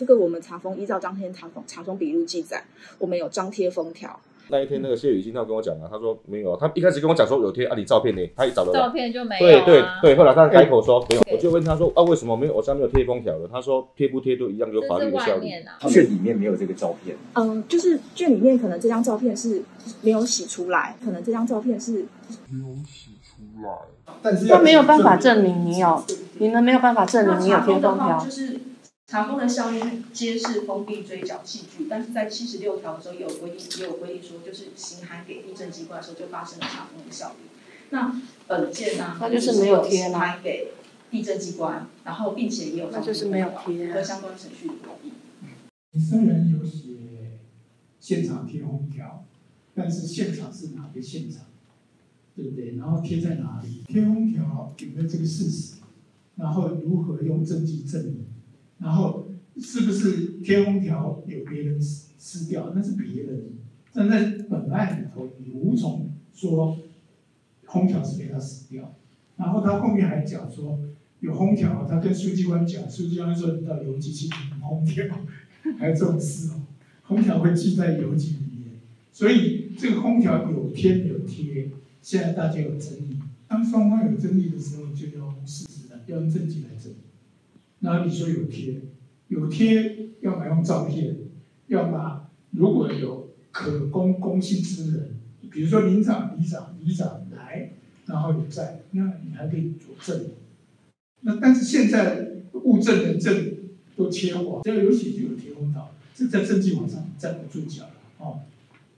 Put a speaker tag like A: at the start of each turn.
A: 这个我们查封依照当天查封查封笔录记载，我们有张贴封条。
B: 那一天那个谢雨欣他跟我讲啊，他说没有，他一开始跟我讲说有贴啊，你照片呢？他一找到
C: 照。片就没有、
B: 对
C: 啊。
B: 对对，后来他开口说没有，我就问他说啊，为什么没有？我上面有贴封条的。他说贴不贴都一样，有法律的效力。
D: 卷里面没有这个照片，
A: 嗯，就是卷里面可能这张照片是没有洗出来，可能这张照片是没有洗出来
E: 但是
F: 他没有办法证明你有，你们没有办法证明你有贴封条。
A: 是查封的效力是揭示封闭追缴器具，但是在七十六条的时候也有规定，也有规定说，就是行函给地震机关的时候就发生了查封的效力。那本件呢，
F: 它就是没有贴啦
A: 行函给地震机关，然后并且也有
F: 那就是没有贴啊
A: 和相关程序的同意。
E: 你虽然有写现场贴红条，但是现场是哪个现场，对不对？然后贴在哪里？贴红条有没有这个事实？然后如何用证据证明？然后是不是贴红条有别人撕撕掉？那是别人，但在本案里头，你无从说空调是被他撕掉。然后他后面还讲说有空调，他跟书记官讲，书记官说你到邮局去领空调。还有这种事哦，空调会记在邮局里面，所以这个空调有贴有贴，现在大家有争议。当双方有争议的时候，就要用事实来，要用证据来证明。然后你说有贴，有贴，要么用照片，要么如果有可供公信之人，比如说领长、里长、里长来，然后有在，那你还可以佐证。那但是现在物证人证都切谎，只要有写就有贴空条，这在证据网上站不住脚了。